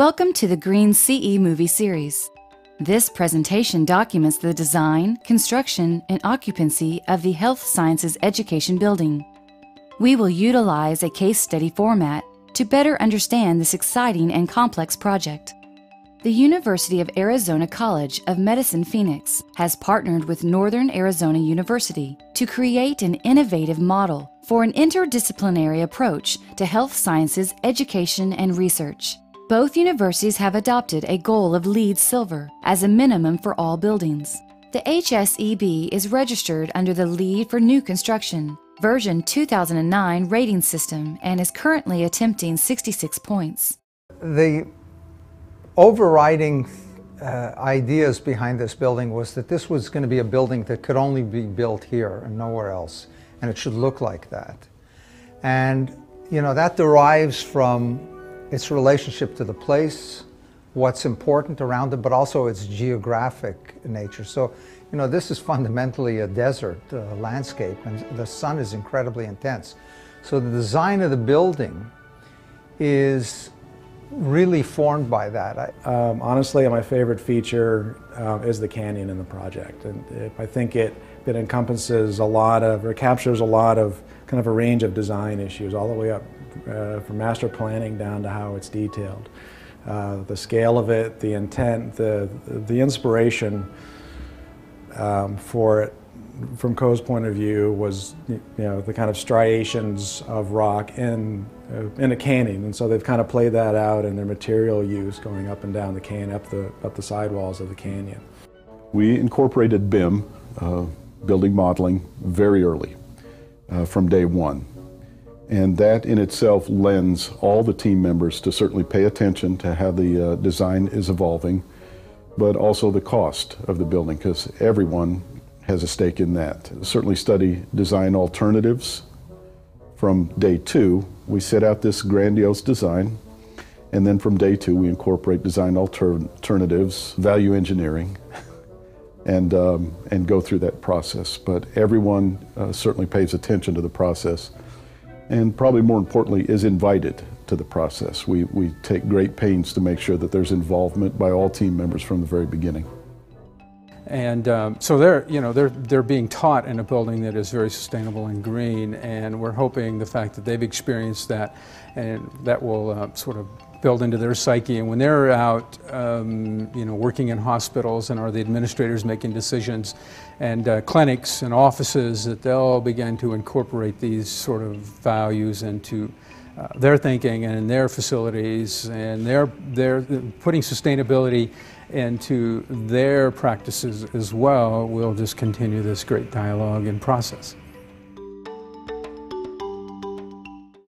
Welcome to the GreenCE movie series. This presentation documents the design, construction, and occupancy of the Health Sciences Education Building. We will utilize a case study format to better understand this exciting and complex project. The University of Arizona College of Medicine Phoenix has partnered with Northern Arizona University to create an innovative model for an interdisciplinary approach to health sciences education and research. Both universities have adopted a goal of LEED Silver as a minimum for all buildings. The HSEB is registered under the LEED for New Construction, version 2009 rating system, and is currently attempting 66 points. The overriding uh, ideas behind this building was that this was going to be a building that could only be built here and nowhere else, and it should look like that. And, you know, that derives from its relationship to the place, what's important around it, but also its geographic nature. So, you know, this is fundamentally a desert uh, landscape, and the sun is incredibly intense. So the design of the building is really formed by that. Um, honestly, my favorite feature uh, is the canyon in the project, and I think it it encompasses a lot of, or captures a lot of kind of a range of design issues, all the way up uh, from master planning down to how it's detailed. Uh, the scale of it, the intent, the, the inspiration um, for it from CO's point of view was you know the kind of striations of rock in uh, in a canyon, and so they've kind of played that out in their material use going up and down the canyon, up the up the sidewalls of the canyon. We incorporated BIM, uh, building modeling, very early, uh, from day one. And that in itself lends all the team members to certainly pay attention to how the uh, design is evolving, but also the cost of the building, because everyone has a stake in that. Certainly study design alternatives. From day two, we set out this grandiose design, and then from day two, we incorporate design alter alternatives, value engineering, and, um, and go through that process. But everyone uh, certainly pays attention to the process and probably more importantly, is invited to the process. We, we take great pains to make sure that there's involvement by all team members from the very beginning. And um, so they're, you know, they're, they're being taught in a building that is very sustainable and green, and we're hoping the fact that they've experienced that, and that will uh, sort of build into their psyche. And when they're out, um, you know, working in hospitals and are the administrators making decisions, and uh, clinics and offices, that they'll begin to incorporate these sort of values into uh, their thinking and in their facilities, and they're, they're putting sustainability into their practices as well. We'll just continue this great dialogue and process.